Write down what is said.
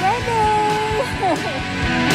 ready!